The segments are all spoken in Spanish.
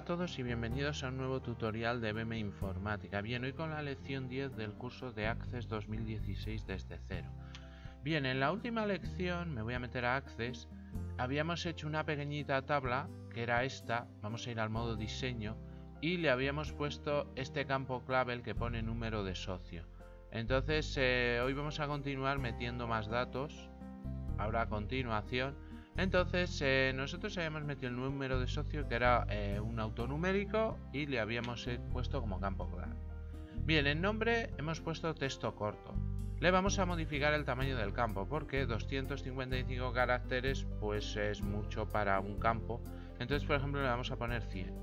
A todos y bienvenidos a un nuevo tutorial de BM Informática. Bien, hoy con la lección 10 del curso de Access 2016 desde cero. Bien, en la última lección me voy a meter a Access. Habíamos hecho una pequeñita tabla, que era esta, vamos a ir al modo diseño, y le habíamos puesto este campo clave el que pone número de socio. Entonces, eh, hoy vamos a continuar metiendo más datos, ahora a continuación, entonces eh, nosotros habíamos metido el número de socio que era eh, un autonumérico y le habíamos eh, puesto como campo clave. Bien, en nombre hemos puesto texto corto. Le vamos a modificar el tamaño del campo porque 255 caracteres pues es mucho para un campo. Entonces por ejemplo le vamos a poner 100.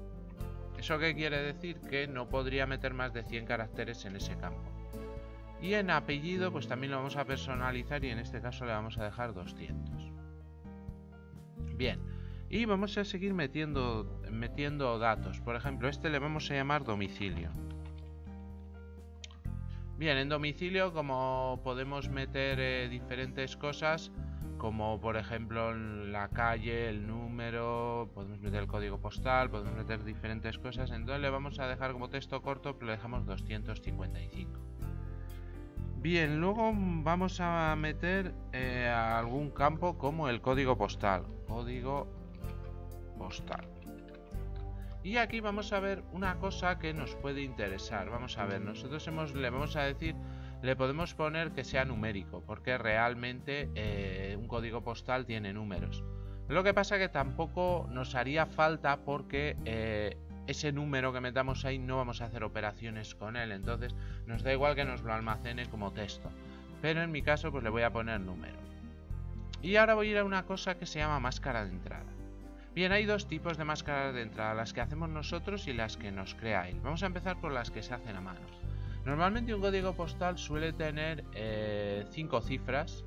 ¿Eso qué quiere decir? Que no podría meter más de 100 caracteres en ese campo. Y en apellido pues también lo vamos a personalizar y en este caso le vamos a dejar 200. Bien, y vamos a seguir metiendo, metiendo datos. Por ejemplo, este le vamos a llamar domicilio. Bien, en domicilio como podemos meter eh, diferentes cosas, como por ejemplo la calle, el número, podemos meter el código postal, podemos meter diferentes cosas. Entonces le vamos a dejar como texto corto, pero le dejamos 255. Bien, luego vamos a meter eh, algún campo como el código postal. Código postal. Y aquí vamos a ver una cosa que nos puede interesar. Vamos a ver, nosotros le vamos a decir, le podemos poner que sea numérico, porque realmente eh, un código postal tiene números. Lo que pasa que tampoco nos haría falta porque eh, ese número que metamos ahí no vamos a hacer operaciones con él, entonces nos da igual que nos lo almacene como texto. Pero en mi caso pues le voy a poner número. Y ahora voy a ir a una cosa que se llama máscara de entrada. Bien, hay dos tipos de máscaras de entrada, las que hacemos nosotros y las que nos crea él. Vamos a empezar por las que se hacen a mano. Normalmente un código postal suele tener 5 eh, cifras.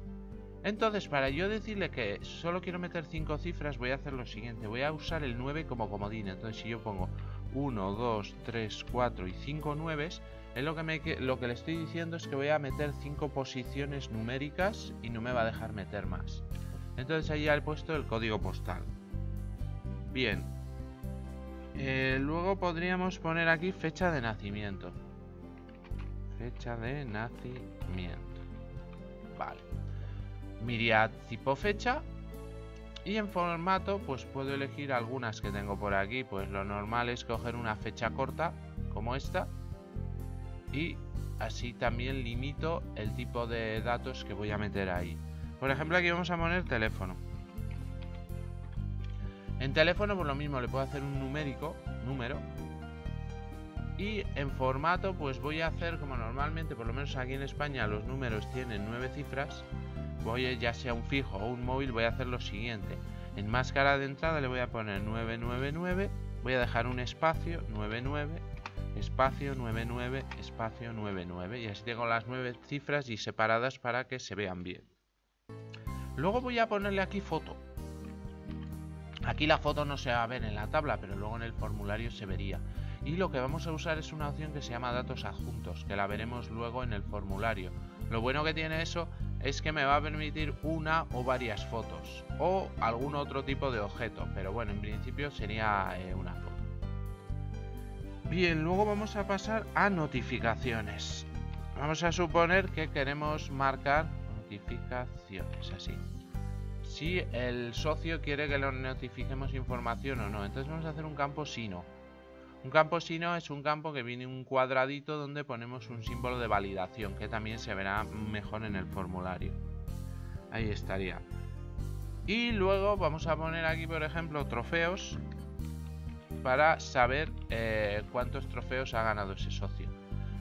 Entonces, para yo decirle que solo quiero meter 5 cifras, voy a hacer lo siguiente. Voy a usar el 9 como comodín. Entonces, si yo pongo 1, 2, 3, 4 y 5 9 es lo que, me, lo que le estoy diciendo es que voy a meter 5 posiciones numéricas y no me va a dejar meter más. Entonces ahí ya he puesto el código postal. Bien. Eh, luego podríamos poner aquí fecha de nacimiento. Fecha de nacimiento. Vale. Miriad tipo fecha y en formato pues puedo elegir algunas que tengo por aquí. Pues lo normal es coger una fecha corta como esta. Y así también limito el tipo de datos que voy a meter ahí. Por ejemplo aquí vamos a poner teléfono. En teléfono por lo mismo le puedo hacer un numérico, número. Y en formato pues voy a hacer como normalmente, por lo menos aquí en España los números tienen nueve cifras voy a, ya sea un fijo o un móvil, voy a hacer lo siguiente. En máscara de entrada le voy a poner 999, voy a dejar un espacio, 99, espacio 99, espacio 99 y así tengo las nueve cifras y separadas para que se vean bien. Luego voy a ponerle aquí foto. Aquí la foto no se va a ver en la tabla, pero luego en el formulario se vería. Y lo que vamos a usar es una opción que se llama datos adjuntos, que la veremos luego en el formulario. Lo bueno que tiene eso es que me va a permitir una o varias fotos o algún otro tipo de objeto, pero bueno, en principio sería eh, una foto. Bien, luego vamos a pasar a notificaciones. Vamos a suponer que queremos marcar notificaciones, así. Si el socio quiere que le notifiquemos información o no, entonces vamos a hacer un campo si no. Un campo sino es un campo que viene un cuadradito donde ponemos un símbolo de validación que también se verá mejor en el formulario. Ahí estaría. Y luego vamos a poner aquí, por ejemplo, trofeos para saber eh, cuántos trofeos ha ganado ese socio.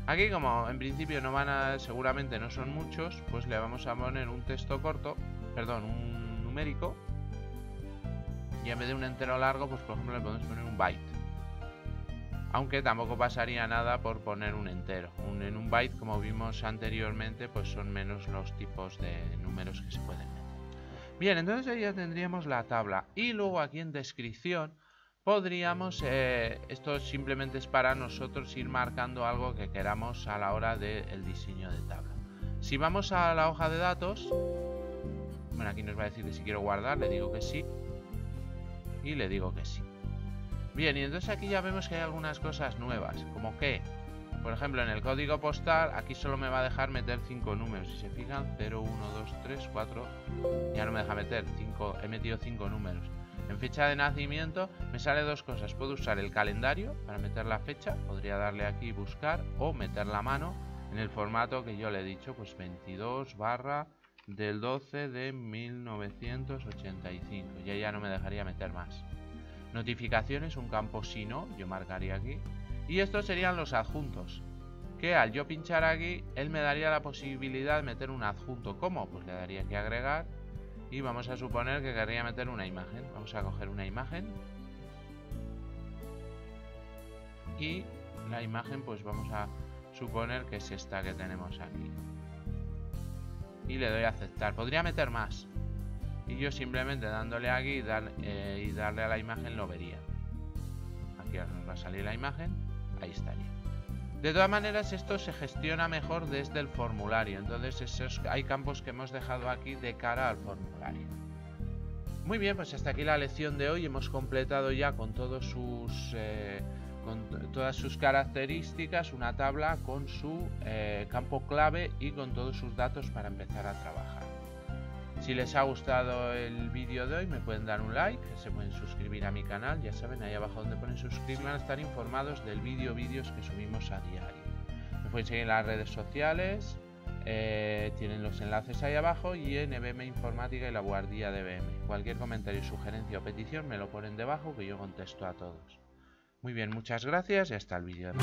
Aquí como en principio no van a, seguramente no son muchos, pues le vamos a poner un texto corto, perdón, un numérico. Y en vez de un entero largo, pues por ejemplo le podemos poner un byte. Aunque tampoco pasaría nada por poner un entero. en un byte, como vimos anteriormente, pues son menos los tipos de números que se pueden meter. Bien, entonces ya tendríamos la tabla. Y luego aquí en descripción podríamos, eh, esto simplemente es para nosotros ir marcando algo que queramos a la hora del diseño de tabla. Si vamos a la hoja de datos, bueno, aquí nos va a decir que si quiero guardar, le digo que sí. Y le digo que sí. Bien, y entonces aquí ya vemos que hay algunas cosas nuevas, como que, por ejemplo, en el código postal, aquí solo me va a dejar meter 5 números. Si se fijan, 0, 1, 2, 3, 4, ya no me deja meter, 5, he metido 5 números. En fecha de nacimiento me sale dos cosas. Puedo usar el calendario para meter la fecha, podría darle aquí buscar o meter la mano en el formato que yo le he dicho, pues 22 barra del 12 de 1985. Ya ya no me dejaría meter más. Notificaciones, un campo si no, yo marcaría aquí. Y estos serían los adjuntos. Que al yo pinchar aquí, él me daría la posibilidad de meter un adjunto. ¿Cómo? Pues le daría que agregar y vamos a suponer que querría meter una imagen. Vamos a coger una imagen. Y la imagen pues vamos a suponer que es esta que tenemos aquí. Y le doy a aceptar. Podría meter más. Y yo simplemente dándole aquí y, eh, y darle a la imagen lo vería. Aquí nos va a salir la imagen. Ahí estaría. De todas maneras, esto se gestiona mejor desde el formulario. Entonces, hay campos que hemos dejado aquí de cara al formulario. Muy bien, pues hasta aquí la lección de hoy. Hemos completado ya con todos sus... Eh, con todas sus características una tabla con su eh, campo clave y con todos sus datos para empezar a trabajar. Si les ha gustado el vídeo de hoy me pueden dar un like, se pueden suscribir a mi canal, ya saben, ahí abajo donde ponen suscribir van a estar informados del vídeo vídeos que subimos a diario. Me pueden seguir en las redes sociales, eh, tienen los enlaces ahí abajo y en EBM Informática y la Guardia de EBM. Cualquier comentario, sugerencia o petición me lo ponen debajo que yo contesto a todos. Muy bien, muchas gracias y hasta el vídeo.